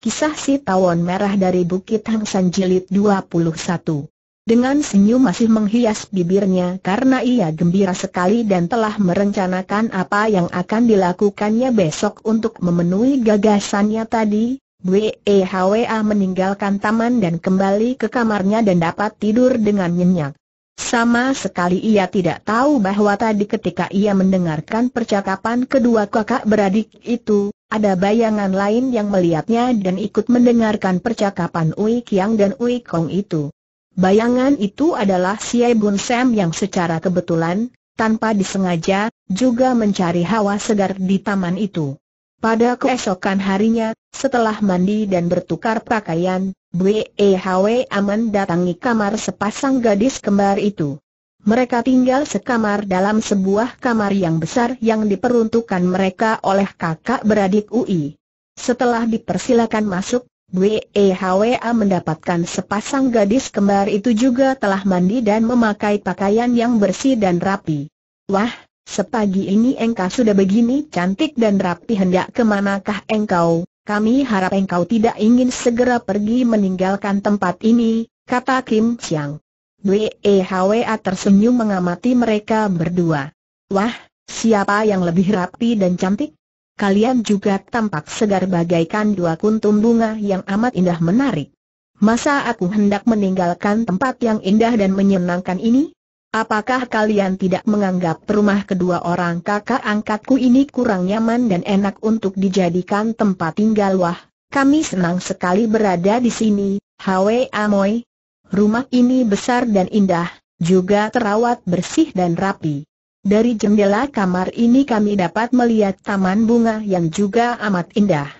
Kisah si tawon merah dari Bukit Hang San Jilid 21 Dengan senyum masih menghias bibirnya karena ia gembira sekali dan telah merencanakan apa yang akan dilakukannya besok untuk memenuhi gagasannya tadi, BEHWA meninggalkan taman dan kembali ke kamarnya dan dapat tidur dengan nyenyak. Sama sekali ia tidak tahu bahwa tadi ketika ia mendengarkan percakapan kedua kakak beradik itu, ada bayangan lain yang melihatnya dan ikut mendengarkan percakapan Ui Kiang dan Ui Kong itu. Bayangan itu adalah Siai Bun Sam yang secara kebetulan, tanpa disengaja, juga mencari hawa segar di taman itu. Pada keesokan harinya, setelah mandi dan bertukar pakaian, BEHW Aman datangi kamar sepasang gadis kembar itu. Mereka tinggal sekamar dalam sebuah kamar yang besar yang diperuntukkan mereka oleh kakak beradik UI. Setelah dipersilakan masuk, BEHWA mendapatkan sepasang gadis kembar itu juga telah mandi dan memakai pakaian yang bersih dan rapi. Wah, sepagi ini engkau sudah begini cantik dan rapi hendak ke manakah engkau? Kami harap engkau tidak ingin segera pergi meninggalkan tempat ini, kata Kim Siang. BEHWA tersenyum mengamati mereka berdua. Wah, siapa yang lebih rapi dan cantik? Kalian juga tampak segar bagaikan dua kuntum bunga yang amat indah menarik. Masa aku hendak meninggalkan tempat yang indah dan menyenangkan ini? Apakah kalian tidak menganggap rumah kedua orang kakak angkatku ini kurang nyaman dan enak untuk dijadikan tempat tinggal? Wah, kami senang sekali berada di sini, Hwe Amoy. Rumah ini besar dan indah, juga terawat bersih dan rapi. Dari jendela kamar ini kami dapat melihat taman bunga yang juga amat indah.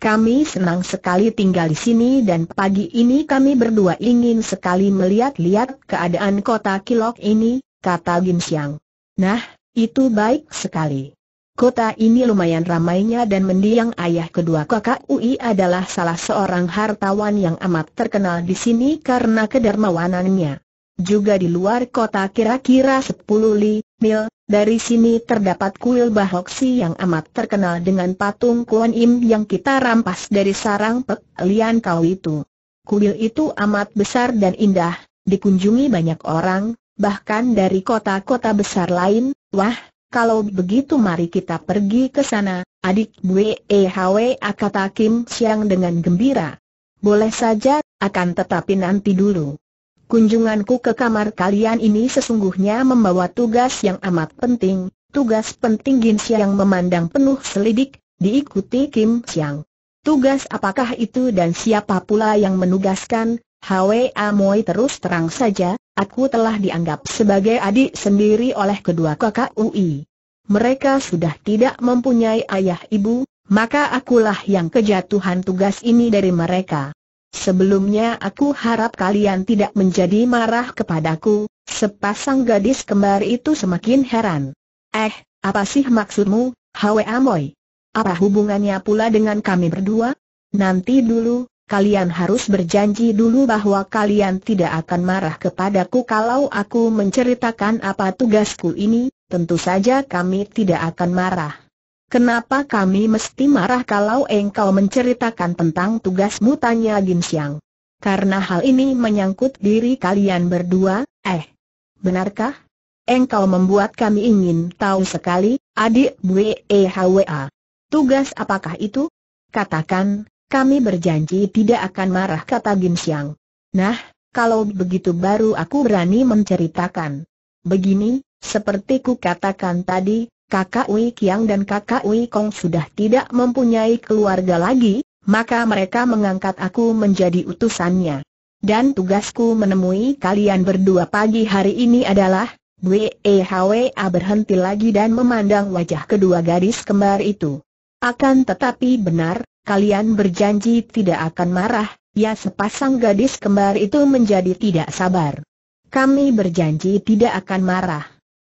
Kami senang sekali tinggal di sini dan pagi ini kami berdua ingin sekali melihat-lihat keadaan kota Kilok ini, kata Gin Siang. Nah, itu baik sekali. Kota ini lumayan ramainya dan mendiang ayah kedua kakak UI adalah salah seorang hartawan yang amat terkenal di sini karena kedermawanannya. Juga di luar kota kira-kira 10 li, mil, dari sini terdapat kuil Bahoksi yang amat terkenal dengan patung Kuan Im yang kita rampas dari sarang Pek Lian Kau itu. Kuil itu amat besar dan indah, dikunjungi banyak orang, bahkan dari kota-kota besar lain. Wah, kalau begitu mari kita pergi ke sana, adik Bwe Hwe kata Kim Siang dengan gembira. Boleh saja, akan tetapi nanti dulu. Kunjunganku ke kamar kalian ini sesungguhnya membawa tugas yang amat penting, tugas penting Gin Siang memandang penuh selidik, diikuti Kim Siang. Tugas apakah itu dan siapa pula yang menugaskan? Hwa Amoy terus terang saja, aku telah dianggap sebagai adik sendiri oleh kedua kakak UI. Mereka sudah tidak mempunyai ayah ibu, maka akulah yang kejatuhan tugas ini dari mereka. Sebelumnya aku harap kalian tidak menjadi marah kepadaku, sepasang gadis kembar itu semakin heran. Eh, apa sih maksudmu, Hwe Amoy? Apa hubungannya pula dengan kami berdua? Nanti dulu, kalian harus berjanji dulu bahwa kalian tidak akan marah kepadaku kalau aku menceritakan apa tugasku ini, tentu saja kami tidak akan marah. Kenapa kami mesti marah kalau engkau menceritakan tentang tugasmu tanya Gin Siang? Karena hal ini menyangkut diri kalian berdua, eh. Benarkah? Engkau membuat kami ingin tahu sekali, adik BEHWA. Tugas apakah itu? Katakan, kami berjanji tidak akan marah kata Gin Siang. Nah, kalau begitu baru aku berani menceritakan. Begini, seperti ku katakan tadi, kakak Wei Kiang dan kakak Wei Kong sudah tidak mempunyai keluarga lagi, maka mereka mengangkat aku menjadi utusannya. Dan tugasku menemui kalian berdua pagi hari ini adalah, BEHWA berhenti lagi dan memandang wajah kedua gadis kembar itu. Akan tetapi benar, kalian berjanji tidak akan marah, ya sepasang gadis kembar itu menjadi tidak sabar. Kami berjanji tidak akan marah.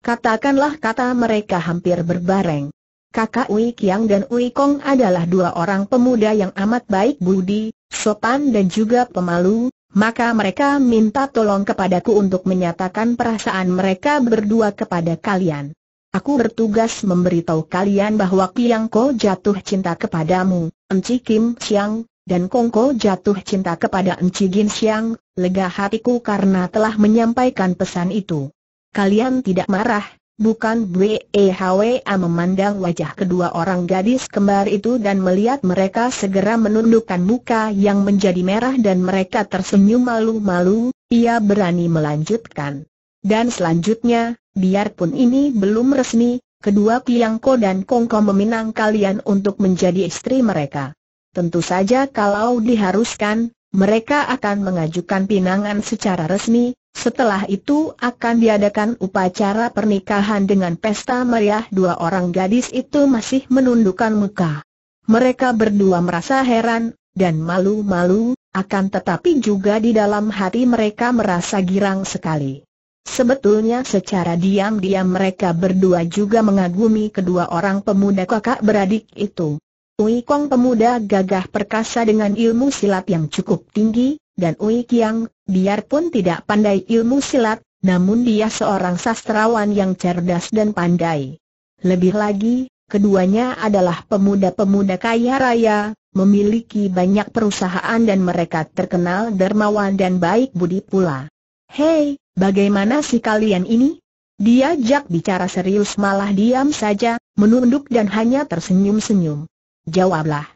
Katakanlah kata mereka hampir berbareng. Kakak Wei Kiang dan Wei Kong adalah dua orang pemuda yang amat baik budi, sopan dan juga pemalu, maka mereka minta tolong kepadaku untuk menyatakan perasaan mereka berdua kepada kalian. Aku bertugas memberitahu kalian bahwa Kiang Ko jatuh cinta kepadamu, Enci Kim Siang, dan Kongko jatuh cinta kepada Enci Gin Xiang, lega hatiku karena telah menyampaikan pesan itu. Kalian tidak marah, bukan BEHWA memandang wajah kedua orang gadis kembar itu dan melihat mereka segera menundukkan muka yang menjadi merah dan mereka tersenyum malu-malu, ia berani melanjutkan. Dan selanjutnya, biarpun ini belum resmi, kedua Kiangko dan Kongko meminang kalian untuk menjadi istri mereka. Tentu saja kalau diharuskan, mereka akan mengajukan pinangan secara resmi, setelah itu akan diadakan upacara pernikahan dengan pesta meriah dua orang gadis itu masih menundukkan muka. Mereka berdua merasa heran, dan malu-malu, akan tetapi juga di dalam hati mereka merasa girang sekali. Sebetulnya secara diam-diam mereka berdua juga mengagumi kedua orang pemuda kakak beradik itu. Ui Kong pemuda gagah perkasa dengan ilmu silat yang cukup tinggi, dan Ui Kiang, biarpun tidak pandai ilmu silat, namun dia seorang sastrawan yang cerdas dan pandai. Lebih lagi, keduanya adalah pemuda-pemuda kaya raya, memiliki banyak perusahaan dan mereka terkenal dermawan dan baik budi pula. Hei, bagaimana si kalian ini? Diajak bicara serius malah diam saja, menunduk dan hanya tersenyum-senyum. Jawablah.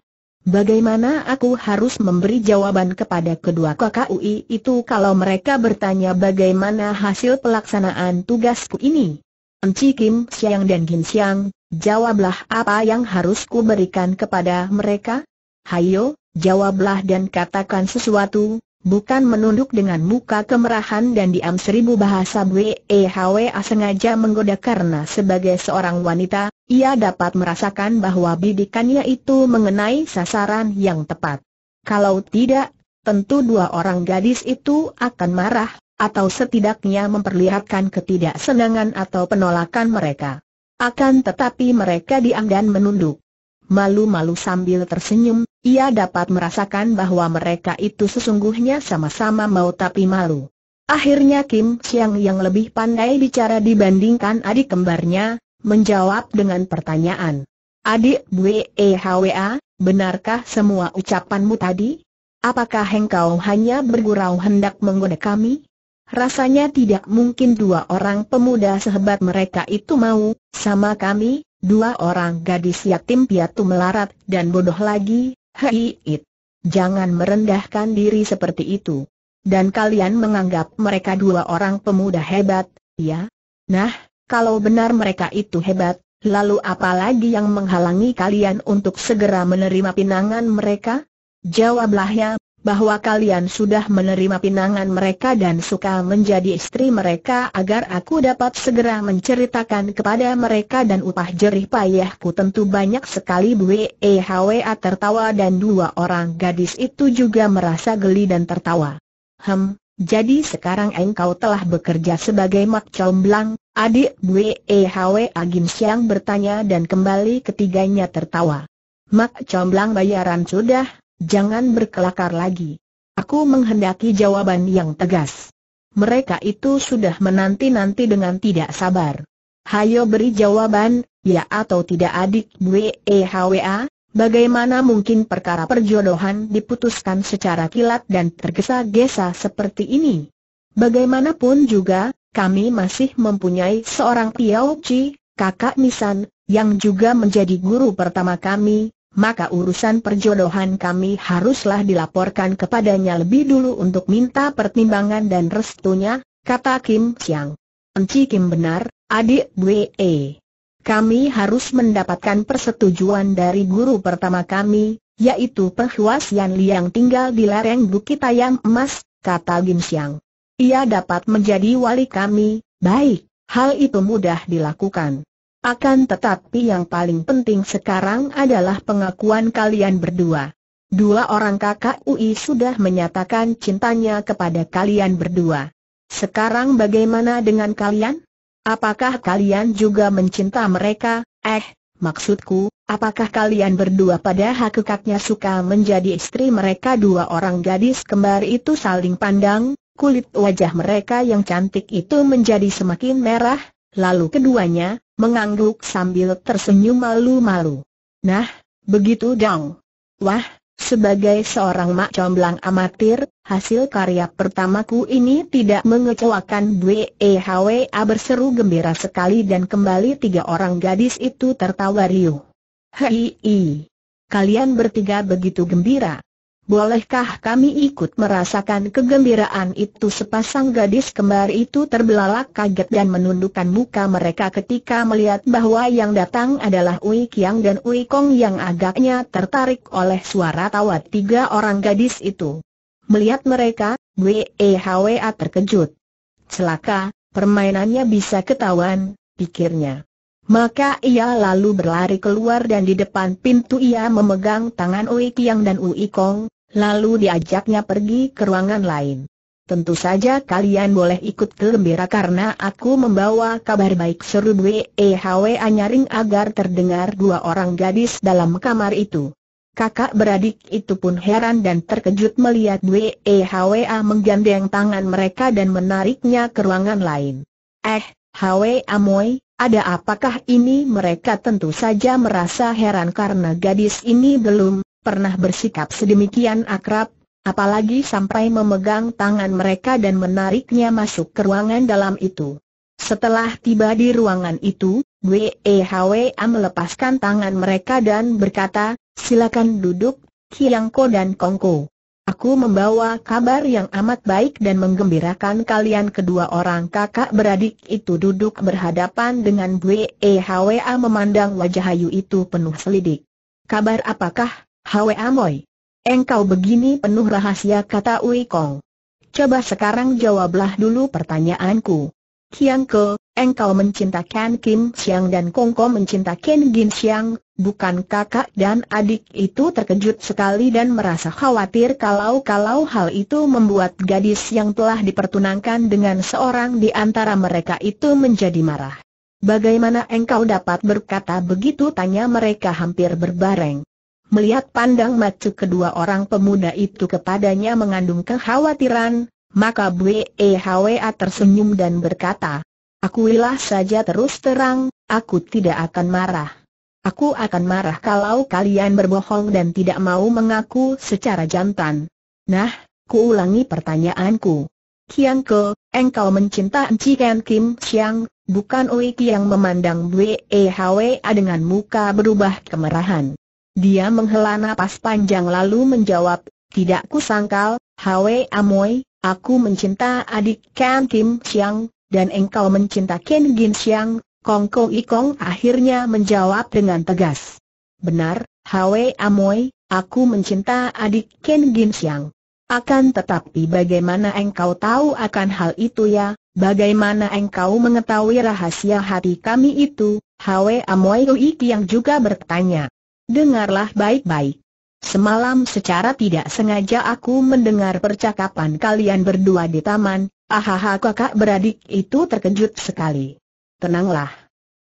Bagaimana aku harus memberi jawaban kepada kedua kakak itu kalau mereka bertanya bagaimana hasil pelaksanaan tugasku ini? Enci Kim Siang dan Gin Siang, jawablah apa yang harus ku berikan kepada mereka? Hayo, jawablah dan katakan sesuatu, bukan menunduk dengan muka kemerahan dan diam seribu bahasa BEHWA sengaja menggoda karena sebagai seorang wanita, ia dapat merasakan bahwa bidikannya itu mengenai sasaran yang tepat. Kalau tidak, tentu dua orang gadis itu akan marah, atau setidaknya memperlihatkan ketidaksenangan atau penolakan mereka. Akan tetapi mereka diam dan menunduk. Malu-malu sambil tersenyum, ia dapat merasakan bahwa mereka itu sesungguhnya sama-sama mau tapi malu. Akhirnya Kim Siang yang lebih pandai bicara dibandingkan adik kembarnya, menjawab dengan pertanyaan. Adik Bwe Hwa, benarkah semua ucapanmu tadi? Apakah engkau hanya bergurau hendak menggoda kami? Rasanya tidak mungkin dua orang pemuda sehebat mereka itu mau, sama kami, Dua orang gadis yatim piatu melarat dan bodoh lagi, hei it. Jangan merendahkan diri seperti itu. Dan kalian menganggap mereka dua orang pemuda hebat, ya? Nah, kalau benar mereka itu hebat, lalu apa lagi yang menghalangi kalian untuk segera menerima pinangan mereka? Jawablah bahwa kalian sudah menerima pinangan mereka dan suka menjadi istri mereka agar aku dapat segera menceritakan kepada mereka dan upah jerih payahku tentu banyak sekali BEHWA tertawa dan dua orang gadis itu juga merasa geli dan tertawa. Hem, jadi sekarang engkau telah bekerja sebagai mak comblang, adik BEHWA Agin Siang bertanya dan kembali ketiganya tertawa. Mak comblang bayaran sudah, Jangan berkelakar lagi. Aku menghendaki jawaban yang tegas. Mereka itu sudah menanti-nanti dengan tidak sabar. Hayo beri jawaban, ya atau tidak adik BEHWA, bagaimana mungkin perkara perjodohan diputuskan secara kilat dan tergesa-gesa seperti ini? Bagaimanapun juga, kami masih mempunyai seorang Piao Chi, kakak Nisan, yang juga menjadi guru pertama kami, maka urusan perjodohan kami haruslah dilaporkan kepadanya lebih dulu untuk minta pertimbangan dan restunya, kata Kim Siang. Enci Kim benar, adik Bwe. Kami harus mendapatkan persetujuan dari guru pertama kami, yaitu Penghuas Yan Liang tinggal di lereng Bukit Ayam Emas, kata Kim Siang. Ia dapat menjadi wali kami, baik, hal itu mudah dilakukan. Akan tetapi yang paling penting sekarang adalah pengakuan kalian berdua. Dua orang kakak UI sudah menyatakan cintanya kepada kalian berdua. Sekarang bagaimana dengan kalian? Apakah kalian juga mencinta mereka? Eh, maksudku, apakah kalian berdua pada hakikatnya suka menjadi istri mereka dua orang gadis kembar itu saling pandang, kulit wajah mereka yang cantik itu menjadi semakin merah, lalu keduanya, mengangguk sambil tersenyum malu-malu. Nah, begitu dong. Wah, Sebagai seorang mak comblang amatir, hasil karya pertamaku ini tidak mengecewakan BEHWA berseru gembira sekali dan kembali tiga orang gadis itu tertawa riuh. Hei, kalian bertiga begitu gembira. Bolehkah kami ikut merasakan kegembiraan itu sepasang gadis kembar itu terbelalak kaget dan menundukkan muka mereka ketika melihat bahwa yang datang adalah Ui Kiang dan Ui Kong yang agaknya tertarik oleh suara tawa tiga orang gadis itu. Melihat mereka, WEHWA terkejut. Celaka, permainannya bisa ketahuan, pikirnya. Maka ia lalu berlari keluar dan di depan pintu ia memegang tangan Ui Kiang dan Ui Kong, Lalu diajaknya pergi ke ruangan lain. Tentu saja kalian boleh ikut gembira karena aku membawa kabar baik seru BEHWA nyaring agar terdengar dua orang gadis dalam kamar itu. Kakak beradik itu pun heran dan terkejut melihat BEHWA menggandeng tangan mereka dan menariknya ke ruangan lain. Eh, Hwa Amoy, ada apakah ini mereka tentu saja merasa heran karena gadis ini belum pernah bersikap sedemikian akrab, apalagi sampai memegang tangan mereka dan menariknya masuk ke ruangan dalam itu. Setelah tiba di ruangan itu, WEHWA melepaskan tangan mereka dan berkata, silakan duduk, Kiangko dan Kongko. Aku membawa kabar yang amat baik dan menggembirakan kalian kedua orang kakak beradik itu duduk berhadapan dengan WEHWA memandang wajah Ayu itu penuh selidik. Kabar apakah, Hwe Amoy. Engkau begini penuh rahasia kata Ui Kong. Coba sekarang jawablah dulu pertanyaanku. Kian Ke, engkau mencintakan Kim Siang dan Kong Ko mencintakan Gin Siang, bukan kakak dan adik itu terkejut sekali dan merasa khawatir kalau-kalau hal itu membuat gadis yang telah dipertunangkan dengan seorang di antara mereka itu menjadi marah. Bagaimana engkau dapat berkata begitu tanya mereka hampir berbareng. Melihat pandang mata kedua orang pemuda itu kepadanya mengandung kekhawatiran, maka Bwe Hwa tersenyum dan berkata, Akuilah saja terus terang, aku tidak akan marah. Aku akan marah kalau kalian berbohong dan tidak mau mengaku secara jantan. Nah, kuulangi pertanyaanku. Kian Ke, engkau mencinta Cikan Kim Siang, bukan Ki yang memandang Bwe Hwa dengan muka berubah kemerahan. Dia menghela napas panjang lalu menjawab, tidak kusangkal, Hwe Amoy, aku mencinta adik Ken Kim Siang, dan engkau mencinta Ken Gin Siang, Kong Ko Ikong akhirnya menjawab dengan tegas. Benar, Hwe Amoy, aku mencinta adik Ken Gin Siang. Akan tetapi bagaimana engkau tahu akan hal itu ya, bagaimana engkau mengetahui rahasia hati kami itu, Hwe Amoy Uiki yang juga bertanya. Dengarlah baik-baik. Semalam secara tidak sengaja aku mendengar percakapan kalian berdua di taman, ahaha kakak beradik itu terkejut sekali. Tenanglah.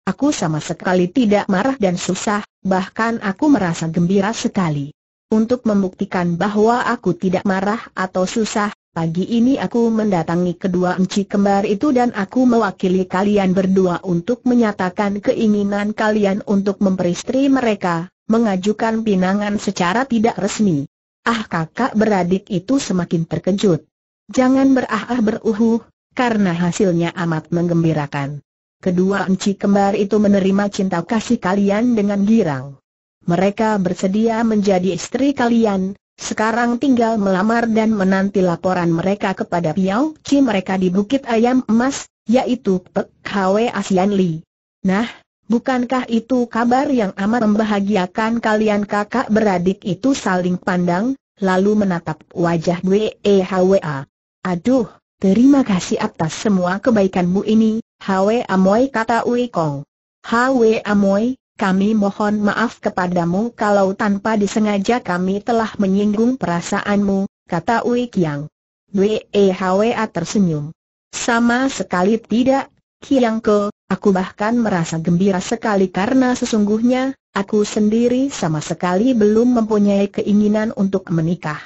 Aku sama sekali tidak marah dan susah, bahkan aku merasa gembira sekali. Untuk membuktikan bahwa aku tidak marah atau susah, pagi ini aku mendatangi kedua enci kembar itu dan aku mewakili kalian berdua untuk menyatakan keinginan kalian untuk memperistri mereka, mengajukan pinangan secara tidak resmi. Ah kakak beradik itu semakin terkejut. Jangan berah-ah beruhuh, karena hasilnya amat menggembirakan. Kedua enci kembar itu menerima cinta kasih kalian dengan girang. Mereka bersedia menjadi istri kalian, sekarang tinggal melamar dan menanti laporan mereka kepada Piao Chi mereka di Bukit Ayam Emas, yaitu Pek Hwe Asian Li. Nah, Bukankah itu kabar yang amat membahagiakan kalian kakak beradik itu saling pandang, lalu menatap wajah WEHWA. Aduh, terima kasih atas semua kebaikanmu ini, Hwe Amoy kata Ui Kong. Hwe Amoy, kami mohon maaf kepadamu kalau tanpa disengaja kami telah menyinggung perasaanmu, kata Ui Kiang. WEHWA tersenyum. Sama sekali tidak, Kiangko, aku bahkan merasa gembira sekali karena sesungguhnya, aku sendiri sama sekali belum mempunyai keinginan untuk menikah.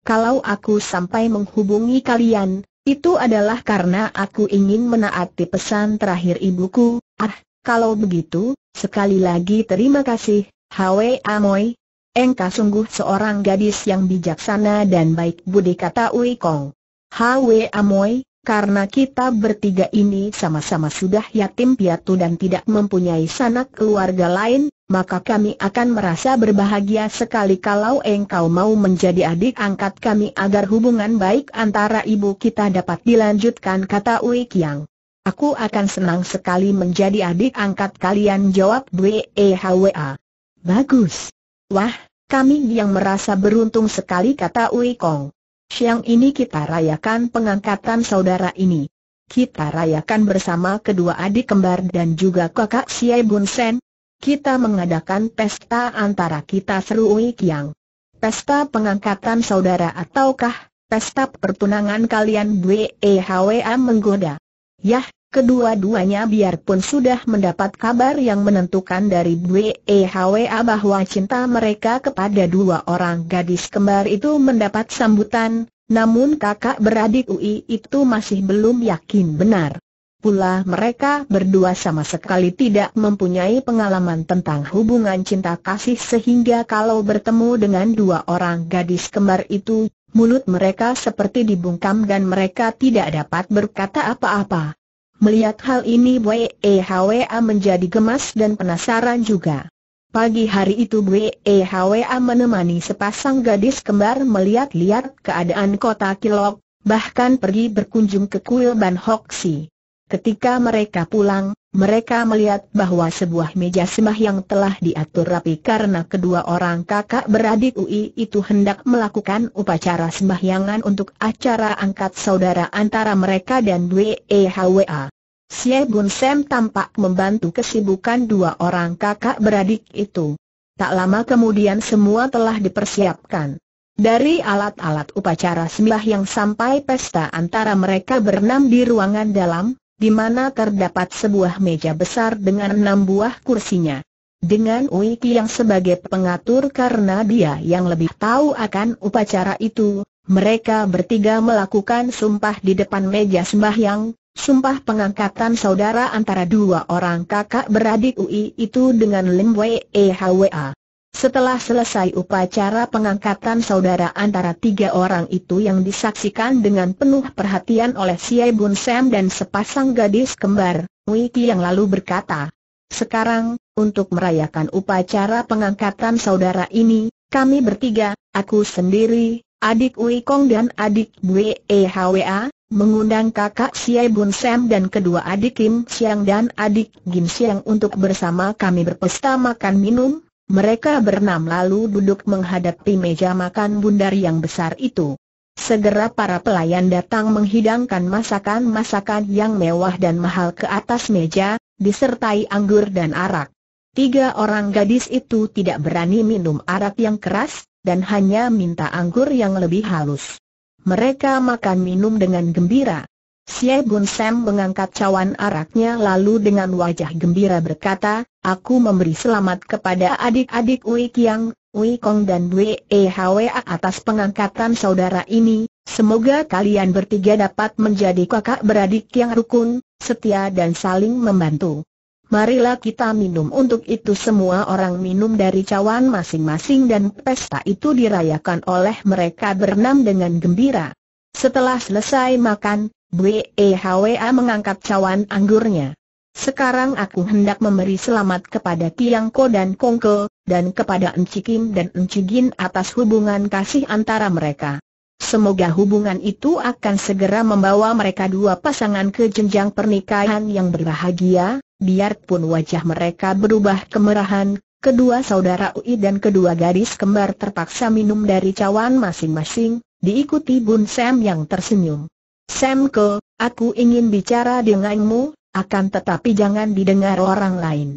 Kalau aku sampai menghubungi kalian, itu adalah karena aku ingin menaati pesan terakhir ibuku, ah, kalau begitu, sekali lagi terima kasih, Hwe Amoy. engkau sungguh seorang gadis yang bijaksana dan baik budi kata Ui Kong. Hwe Amoy, karena kita bertiga ini sama-sama sudah yatim piatu dan tidak mempunyai sanak keluarga lain, maka kami akan merasa berbahagia sekali kalau engkau mau menjadi adik angkat kami agar hubungan baik antara ibu kita dapat dilanjutkan kata Ui Kiang. Aku akan senang sekali menjadi adik angkat kalian jawab Bwe Hwa. Bagus. Wah, kami yang merasa beruntung sekali kata Ui Kong. Siang ini kita rayakan pengangkatan saudara ini. Kita rayakan bersama kedua adik kembar dan juga kakak Siai Bun Sen, kita mengadakan pesta antara kita seru Kiang. Pesta pengangkatan saudara ataukah pesta pertunangan kalian BEHWA menggoda? Yah, kedua-duanya biarpun sudah mendapat kabar yang menentukan dari BEHWA bahwa cinta mereka kepada dua orang gadis kembar itu mendapat sambutan, namun kakak beradik UI itu masih belum yakin benar. Pula mereka berdua sama sekali tidak mempunyai pengalaman tentang hubungan cinta kasih sehingga kalau bertemu dengan dua orang gadis kembar itu, mulut mereka seperti dibungkam dan mereka tidak dapat berkata apa-apa. Melihat hal ini Bwe Hwa menjadi gemas dan penasaran juga. Pagi hari itu Bwe Hwa menemani sepasang gadis kembar melihat-lihat keadaan kota Kilok, bahkan pergi berkunjung ke kuil Ban Hoksi. Ketika mereka pulang, mereka melihat bahwa sebuah meja sembahyang telah diatur rapi karena kedua orang kakak beradik UI itu hendak melakukan upacara sembahyangan untuk acara angkat saudara antara mereka dan Dwe Hwa. Xie Bun Sem tampak membantu kesibukan dua orang kakak beradik itu. Tak lama kemudian semua telah dipersiapkan. Dari alat-alat upacara sembahyang sampai pesta antara mereka berenam di ruangan dalam, di mana terdapat sebuah meja besar dengan enam buah kursinya. Dengan Wiki yang sebagai pengatur karena dia yang lebih tahu akan upacara itu, mereka bertiga melakukan sumpah di depan meja sembahyang, sumpah pengangkatan saudara antara dua orang kakak beradik UI itu dengan Lim Wei Hwa. Setelah selesai upacara pengangkatan saudara antara tiga orang itu yang disaksikan dengan penuh perhatian oleh Siai Bun Sam dan sepasang gadis kembar, Wiki yang lalu berkata, Sekarang, untuk merayakan upacara pengangkatan saudara ini, kami bertiga, aku sendiri, adik Wei Kong dan adik Hwa, mengundang kakak Siai Bun Sam dan kedua adik Kim Siang dan adik Gin Siang untuk bersama kami berpesta makan minum, mereka berenam lalu duduk menghadapi meja makan bundar yang besar itu. Segera para pelayan datang menghidangkan masakan-masakan yang mewah dan mahal ke atas meja, disertai anggur dan arak. Tiga orang gadis itu tidak berani minum arak yang keras, dan hanya minta anggur yang lebih halus. Mereka makan minum dengan gembira. Xie Bun Sam mengangkat cawan araknya lalu dengan wajah gembira berkata, Aku memberi selamat kepada adik-adik Wei Kiang, Wei Kong dan Wei Hwa atas pengangkatan saudara ini, semoga kalian bertiga dapat menjadi kakak beradik yang rukun, setia dan saling membantu. Marilah kita minum untuk itu semua orang minum dari cawan masing-masing dan pesta itu dirayakan oleh mereka berenam dengan gembira. Setelah selesai makan, BEHWA mengangkat cawan anggurnya. Sekarang aku hendak memberi selamat kepada Tiang Ko dan Kongko, dan kepada Enci Kim dan Enci Gin atas hubungan kasih antara mereka. Semoga hubungan itu akan segera membawa mereka dua pasangan ke jenjang pernikahan yang berbahagia, biarpun wajah mereka berubah kemerahan, kedua saudara Ui dan kedua gadis kembar terpaksa minum dari cawan masing-masing, diikuti Bun Sam yang tersenyum. Sam Ko, aku ingin bicara denganmu, akan tetapi jangan didengar orang lain.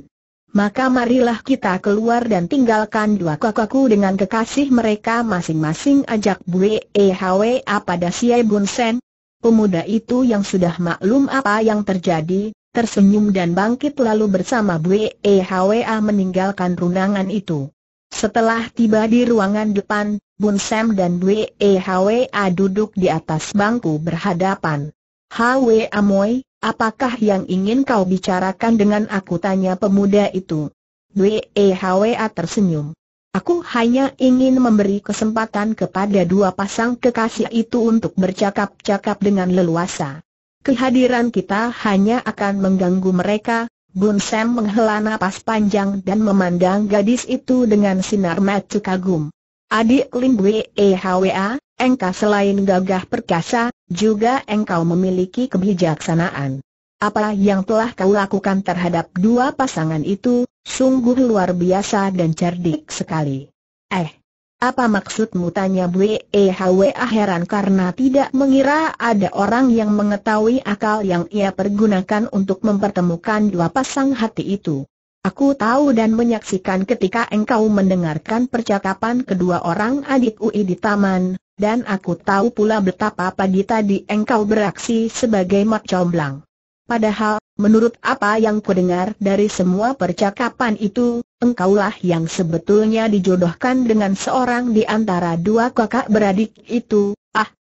Maka marilah kita keluar dan tinggalkan dua kakakku dengan kekasih mereka masing-masing ajak Bue Hwa pada Siai Bun Sen. Pemuda itu yang sudah maklum apa yang terjadi, tersenyum dan bangkit lalu bersama Bue Hwa meninggalkan runangan itu. Setelah tiba di ruangan depan, Bun Sam dan Dwe Hwa duduk di atas bangku berhadapan. Hwa Amoy, apakah yang ingin kau bicarakan dengan aku tanya pemuda itu? Dwe Hwa tersenyum. Aku hanya ingin memberi kesempatan kepada dua pasang kekasih itu untuk bercakap-cakap dengan leluasa. Kehadiran kita hanya akan mengganggu mereka, Bun Sam menghela napas panjang dan memandang gadis itu dengan sinar mata kagum. Adik Lim Hwa, engkau selain gagah perkasa, juga engkau memiliki kebijaksanaan. Apa yang telah kau lakukan terhadap dua pasangan itu, Sungguh luar biasa dan cerdik sekali. Eh, apa maksudmu tanya Bwe Hwa heran karena tidak mengira ada orang yang mengetahui akal yang ia pergunakan untuk mempertemukan dua pasang hati itu. Aku tahu dan menyaksikan ketika engkau mendengarkan percakapan kedua orang adik Ui di taman, dan aku tahu pula betapa pagi tadi engkau beraksi sebagai mak comblang. Padahal, menurut apa yang kudengar dari semua percakapan itu, engkaulah yang sebetulnya dijodohkan dengan seorang di antara dua kakak beradik itu.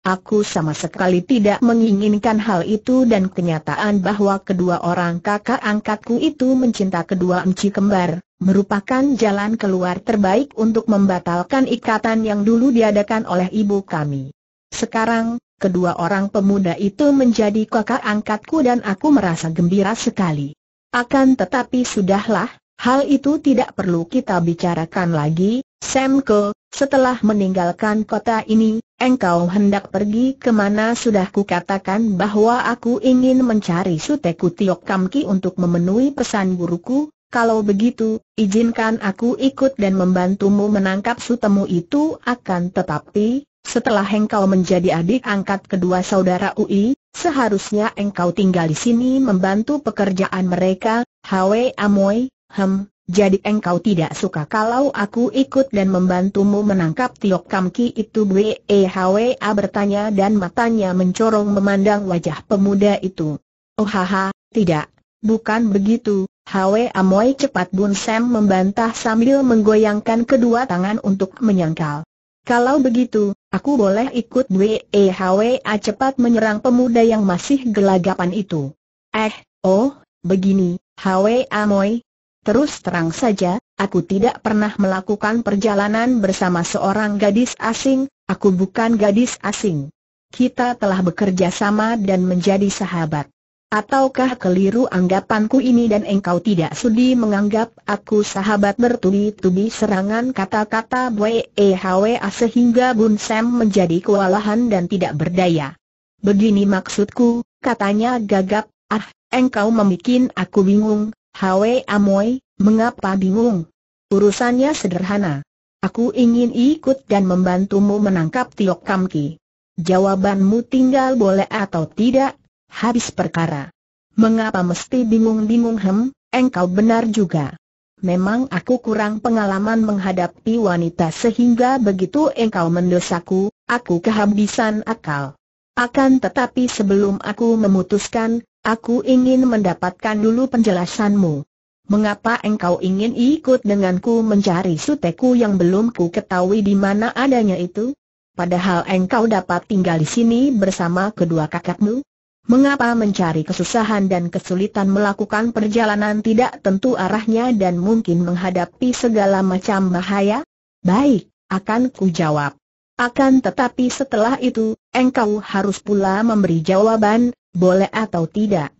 Aku sama sekali tidak menginginkan hal itu dan kenyataan bahwa kedua orang kakak angkatku itu mencinta kedua enci kembar, merupakan jalan keluar terbaik untuk membatalkan ikatan yang dulu diadakan oleh ibu kami. Sekarang, kedua orang pemuda itu menjadi kakak angkatku dan aku merasa gembira sekali. Akan tetapi sudahlah, hal itu tidak perlu kita bicarakan lagi, Semko, setelah meninggalkan kota ini, engkau hendak pergi ke mana sudah kukatakan bahwa aku ingin mencari Suteku Tiok Kamki untuk memenuhi pesan guruku, kalau begitu, izinkan aku ikut dan membantumu menangkap sutemu itu akan tetapi, setelah engkau menjadi adik angkat kedua saudara Ui, seharusnya engkau tinggal di sini membantu pekerjaan mereka, Hwe Amoy, hem, jadi engkau tidak suka kalau aku ikut dan membantumu menangkap Tiok Kamki itu Bwe Hwa bertanya dan matanya mencorong memandang wajah pemuda itu. Oh haha, tidak, bukan begitu, Hwe Amoy cepat Bun Sam membantah sambil menggoyangkan kedua tangan untuk menyangkal. Kalau begitu, aku boleh ikut WEHWA cepat menyerang pemuda yang masih gelagapan itu. Eh, oh, begini, Hwa Amoy. Terus terang saja, aku tidak pernah melakukan perjalanan bersama seorang gadis asing, aku bukan gadis asing. Kita telah bekerja sama dan menjadi sahabat. Ataukah keliru anggapanku ini dan engkau tidak sudi menganggap aku sahabat bertubi-tubi serangan kata-kata BEHWA sehingga Bun Sam menjadi kewalahan dan tidak berdaya. Begini maksudku, katanya gagap, ah, engkau membuat aku bingung, Hwa Amoy, mengapa bingung? Urusannya sederhana. Aku ingin ikut dan membantumu menangkap Tiok Kamki. Jawabanmu tinggal boleh atau tidak, habis perkara. Mengapa mesti bingung-bingung hem, engkau benar juga. Memang aku kurang pengalaman menghadapi wanita sehingga begitu engkau mendesaku, aku kehabisan akal. Akan tetapi sebelum aku memutuskan, aku ingin mendapatkan dulu penjelasanmu. Mengapa engkau ingin ikut denganku mencari suteku yang belum ku ketahui di mana adanya itu? Padahal engkau dapat tinggal di sini bersama kedua kakakmu? Mengapa mencari kesusahan dan kesulitan melakukan perjalanan tidak tentu arahnya dan mungkin menghadapi segala macam bahaya? Baik, akan ku jawab. Akan tetapi setelah itu, engkau harus pula memberi jawaban, boleh atau tidak.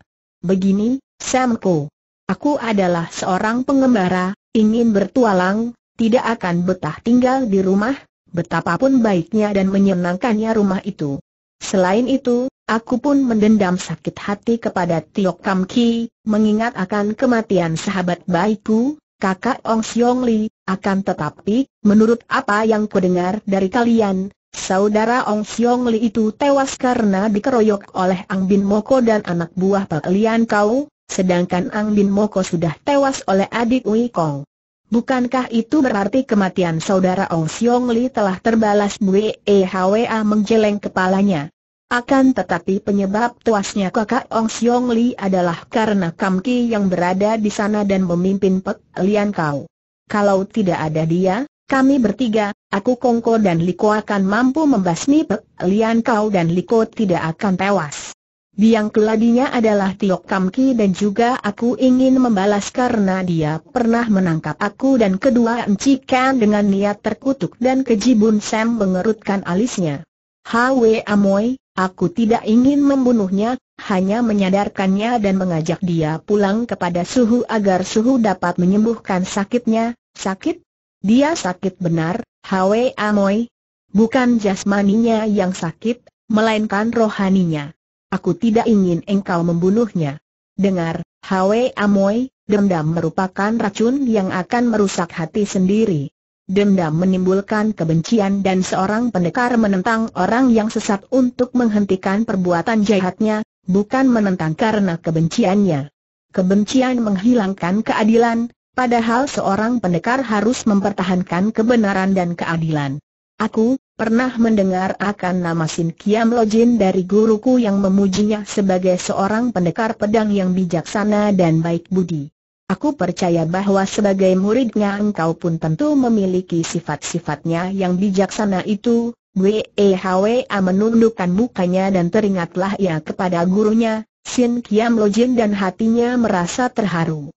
Begini, Samko. Aku adalah seorang pengembara, ingin bertualang, tidak akan betah tinggal di rumah, betapapun baiknya dan menyenangkannya rumah itu. Selain itu, Aku pun mendendam sakit hati kepada Tiok Kam Ki, mengingat akan kematian sahabat baikku, kakak Ong Siong Li, akan tetapi, menurut apa yang kudengar dari kalian, saudara Ong Siong Li itu tewas karena dikeroyok oleh Ang Bin Moko dan anak buah kalian kau, sedangkan Ang Bin Moko sudah tewas oleh adik Wei Kong. Bukankah itu berarti kematian saudara Ong Siong Li telah terbalas Bwe Hwa menggeleng kepalanya? Akan tetapi penyebab tuasnya kakak Ong Siong Li adalah karena Kam Ki yang berada di sana dan memimpin Pek Lian Kau. Kalau tidak ada dia, kami bertiga, aku Kongko dan Liko akan mampu membasmi Pek Lian Kau dan Liko tidak akan tewas. Biang keladinya adalah Tiok Kam Ki dan juga aku ingin membalas karena dia pernah menangkap aku dan kedua encikan dengan niat terkutuk dan keji Bun Sam mengerutkan alisnya. Hwe Amoy, aku tidak ingin membunuhnya, hanya menyadarkannya dan mengajak dia pulang kepada suhu agar suhu dapat menyembuhkan sakitnya. Sakit? Dia sakit benar, Hwe Amoy. Bukan jasmaninya yang sakit, melainkan rohaninya. Aku tidak ingin engkau membunuhnya. Dengar, Hwe Amoy, dendam merupakan racun yang akan merusak hati sendiri. Dendam menimbulkan kebencian dan seorang pendekar menentang orang yang sesat untuk menghentikan perbuatan jahatnya, bukan menentang karena kebenciannya. Kebencian menghilangkan keadilan, padahal seorang pendekar harus mempertahankan kebenaran dan keadilan. Aku, pernah mendengar akan nama Sin Kiam Lojin dari guruku yang memujinya sebagai seorang pendekar pedang yang bijaksana dan baik budi. Aku percaya bahwa sebagai muridnya engkau pun tentu memiliki sifat-sifatnya yang bijaksana itu. WEHWA menundukkan mukanya dan teringatlah ia kepada gurunya, Sin Kiam Lojin dan hatinya merasa terharu.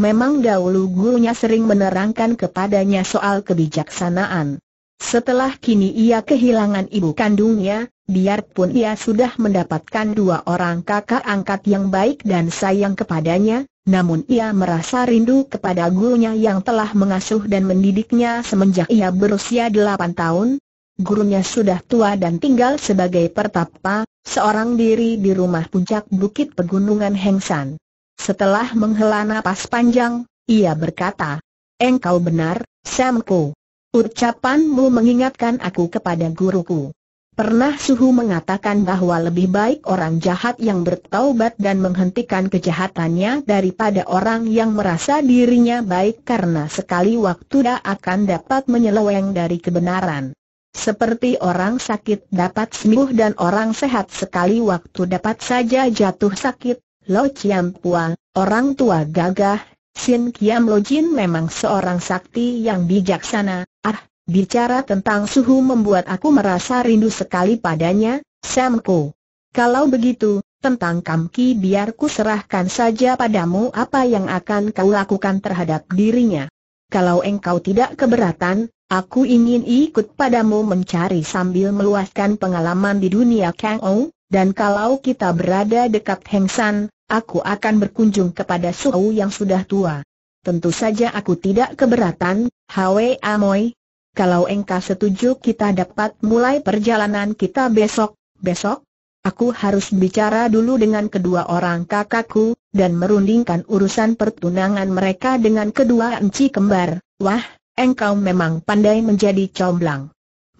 Memang dahulu gurunya sering menerangkan kepadanya soal kebijaksanaan. Setelah kini ia kehilangan ibu kandungnya, biarpun ia sudah mendapatkan dua orang kakak angkat yang baik dan sayang kepadanya, namun ia merasa rindu kepada gurunya yang telah mengasuh dan mendidiknya semenjak ia berusia delapan tahun. Gurunya sudah tua dan tinggal sebagai pertapa, seorang diri di rumah puncak bukit pegunungan Hengsan. Setelah menghela napas panjang, ia berkata, Engkau benar, Samko. Ucapanmu mengingatkan aku kepada guruku. Pernah Suhu mengatakan bahwa lebih baik orang jahat yang bertaubat dan menghentikan kejahatannya daripada orang yang merasa dirinya baik karena sekali waktu tidak akan dapat menyeleweng dari kebenaran. Seperti orang sakit dapat sembuh dan orang sehat sekali waktu dapat saja jatuh sakit, Lo Chiam Pua, orang tua gagah, Sin Kiam Lojin memang seorang sakti yang bijaksana, ah, bicara tentang suhu membuat aku merasa rindu sekali padanya, Samko. Kalau begitu, tentang Kamki biar ku serahkan saja padamu apa yang akan kau lakukan terhadap dirinya. Kalau engkau tidak keberatan, aku ingin ikut padamu mencari sambil meluaskan pengalaman di dunia Kang Ou, dan kalau kita berada dekat Heng San, aku akan berkunjung kepada Suhu yang sudah tua. Tentu saja aku tidak keberatan, Hwe Amoy. Kalau engkau setuju kita dapat mulai perjalanan kita besok, besok? Aku harus bicara dulu dengan kedua orang kakakku, dan merundingkan urusan pertunangan mereka dengan kedua enci kembar. Wah, engkau memang pandai menjadi comblang.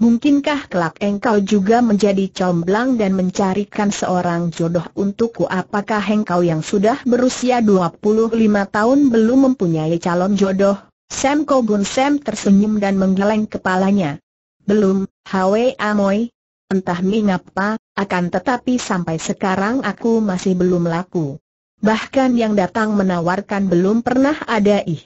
Mungkinkah kelak engkau juga menjadi comblang dan mencarikan seorang jodoh untukku? Apakah engkau yang sudah berusia 25 tahun belum mempunyai calon jodoh? Sam Kogun Sam tersenyum dan menggeleng kepalanya. Belum, Hwe Amoy. Entah mengapa, akan tetapi sampai sekarang aku masih belum laku. Bahkan yang datang menawarkan belum pernah ada ih.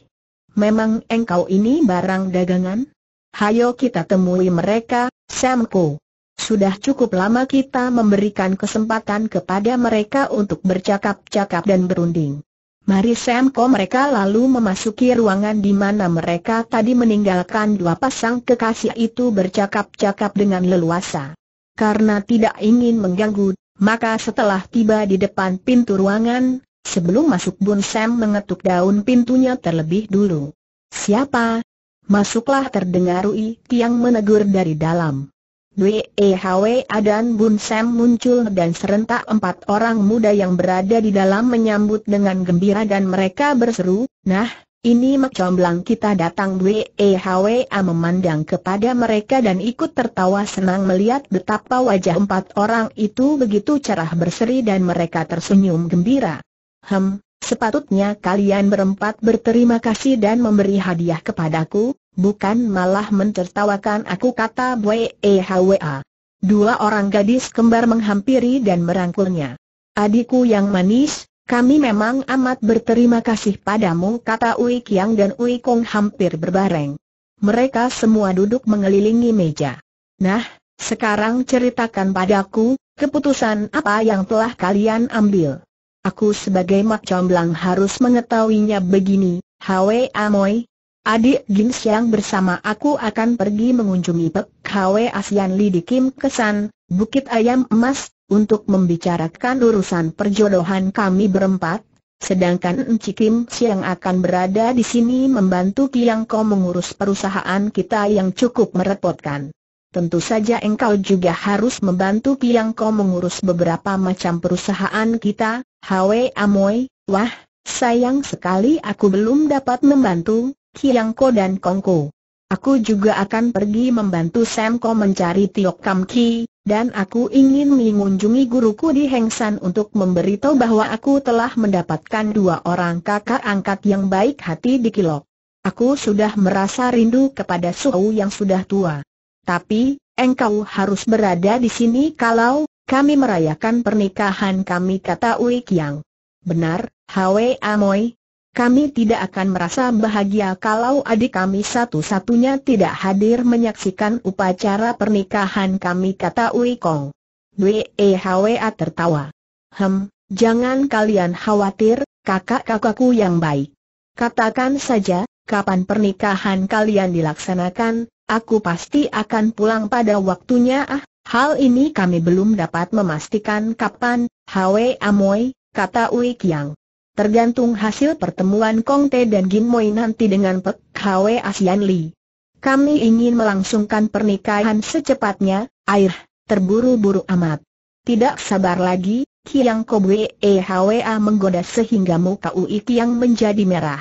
Memang engkau ini barang dagangan? Hayo kita temui mereka, Samko. Sudah cukup lama kita memberikan kesempatan kepada mereka untuk bercakap-cakap dan berunding. Mari Samko mereka lalu memasuki ruangan di mana mereka tadi meninggalkan dua pasang kekasih itu bercakap-cakap dengan leluasa. Karena tidak ingin mengganggu, maka setelah tiba di depan pintu ruangan, sebelum masuk Bun Sam mengetuk daun pintunya terlebih dulu. Siapa? Masuklah terdengar Ui Tiang menegur dari dalam. Dwe Hwe dan Bun Sam muncul dan serentak empat orang muda yang berada di dalam menyambut dengan gembira dan mereka berseru, Nah, ini Mak Comblang kita datang Dwe Hwa memandang kepada mereka dan ikut tertawa senang melihat betapa wajah empat orang itu begitu cerah berseri dan mereka tersenyum gembira. Hem, Sepatutnya kalian berempat berterima kasih dan memberi hadiah kepadaku, bukan malah mentertawakan aku kata Bwe Hwa. Dua orang gadis kembar menghampiri dan merangkulnya. Adikku yang manis, kami memang amat berterima kasih padamu kata Ui Kiang dan Ui Kong hampir berbareng. Mereka semua duduk mengelilingi meja. Nah, sekarang ceritakan padaku, Keputusan apa yang telah kalian ambil? Aku sebagai Mak Comblang harus mengetahuinya begini, Hwe Amoy. Adik Gin Siang bersama aku akan pergi mengunjungi Pek Hwe Asian Li di Kim Kesan, Bukit Ayam Emas, untuk membicarakan urusan perjodohan kami berempat, sedangkan Enci Kim Siang akan berada di sini membantu Kiang Ko mengurus perusahaan kita yang cukup merepotkan. Tentu saja engkau juga harus membantu Kiang Ko mengurus beberapa macam perusahaan kita, Hwe Amoy, wah, sayang sekali aku belum dapat membantu, Kiang Ko dan Kongko. Aku juga akan pergi membantu Sam Ko mencari Tiok Kam Ki, dan aku ingin mengunjungi guruku di Hengsan untuk memberitahu bahwa aku telah mendapatkan dua orang kakak angkat yang baik hati di Kilok. Aku sudah merasa rindu kepada Suhu yang sudah tua. Tapi, engkau harus berada di sini kalau kami merayakan pernikahan kami kata Ui Kiang. Benar, Hwe Amoy, kami tidak akan merasa bahagia kalau adik kami satu-satunya tidak hadir menyaksikan upacara pernikahan kami kata Ui Kong. Hwa tertawa. Hem, jangan kalian khawatir, kakak-kakakku yang baik. Katakan saja, kapan pernikahan kalian dilaksanakan, aku pasti akan pulang pada waktunya ah. Hal ini kami belum dapat memastikan kapan, Hwe Amoy, kata Ui Kiang. Tergantung hasil pertemuan Kong Te dan Gin Moi nanti dengan Pek Hwe Asian Li. Kami ingin melangsungkan pernikahan secepatnya, air, terburu-buru amat. Tidak sabar lagi, Kiang Kobwe EHWA menggoda sehingga muka Ui Kiang menjadi merah.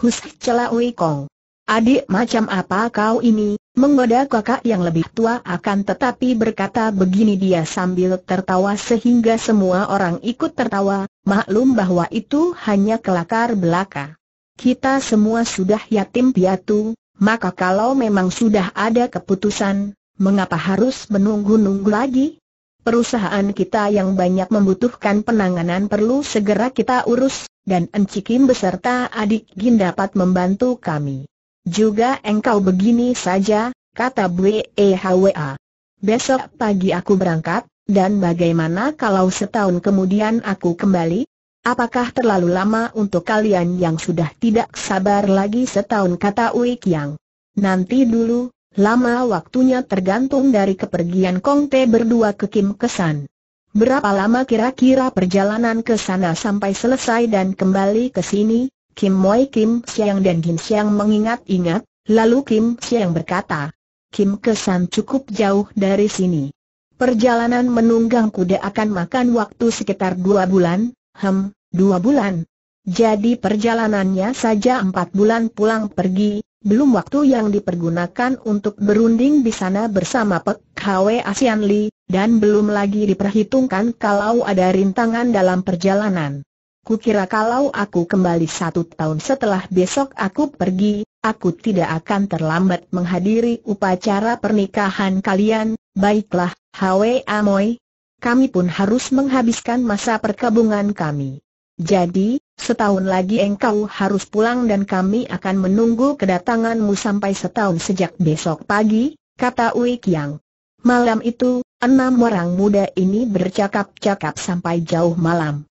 Hus celah Ui Kong. Adik macam apa kau ini, Menggoda kakak yang lebih tua akan tetapi berkata begini dia sambil tertawa sehingga semua orang ikut tertawa, maklum bahwa itu hanya kelakar belaka. Kita semua sudah yatim piatu, maka kalau memang sudah ada keputusan, mengapa harus menunggu-nunggu lagi? Perusahaan kita yang banyak membutuhkan penanganan perlu segera kita urus, dan Encikim beserta adik Gin dapat membantu kami. Juga engkau begini saja, kata Bwe Hwa. Besok pagi aku berangkat, dan bagaimana kalau setahun kemudian aku kembali? Apakah terlalu lama untuk kalian yang sudah tidak sabar lagi setahun kata Ui Kiang? Nanti dulu, lama waktunya tergantung dari kepergian Kong Te berdua ke Kim Kesan. Berapa lama kira-kira perjalanan ke sana sampai selesai dan kembali ke sini? Kim Moi Kim Siang dan Kim Siang mengingat-ingat, lalu Kim Siang berkata, Kim Kesan cukup jauh dari sini. Perjalanan menunggang kuda akan makan waktu sekitar dua bulan, hem, dua bulan. Jadi perjalanannya saja empat bulan pulang pergi, belum waktu yang dipergunakan untuk berunding di sana bersama Pek Hwe Asian Li, dan belum lagi diperhitungkan kalau ada rintangan dalam perjalanan. Kukira kalau aku kembali satu tahun setelah besok aku pergi, aku tidak akan terlambat menghadiri upacara pernikahan kalian, baiklah, Hwe Amoy. Kami pun harus menghabiskan masa perkabungan kami. Jadi, setahun lagi engkau harus pulang dan kami akan menunggu kedatanganmu sampai setahun sejak besok pagi, kata Ui Kiang. Malam itu, enam orang muda ini bercakap-cakap sampai jauh malam.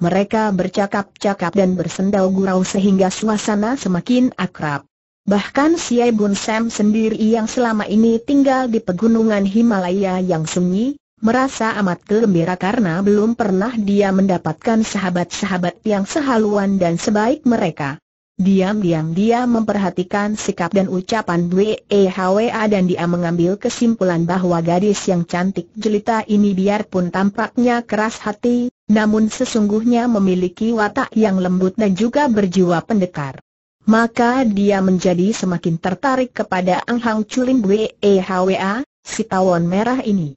Mereka bercakap-cakap dan bersendau gurau sehingga suasana semakin akrab. Bahkan Siai Bun Sam sendiri yang selama ini tinggal di pegunungan Himalaya yang sunyi, merasa amat gembira karena belum pernah dia mendapatkan sahabat-sahabat yang sehaluan dan sebaik mereka. Diam-diam dia memperhatikan sikap dan ucapan Dwe Hwa dan dia mengambil kesimpulan bahwa gadis yang cantik jelita ini biarpun tampaknya keras hati, namun sesungguhnya memiliki watak yang lembut dan juga berjiwa pendekar. Maka dia menjadi semakin tertarik kepada Ang Hang Chulim Dwe Hwa, si tawon merah ini.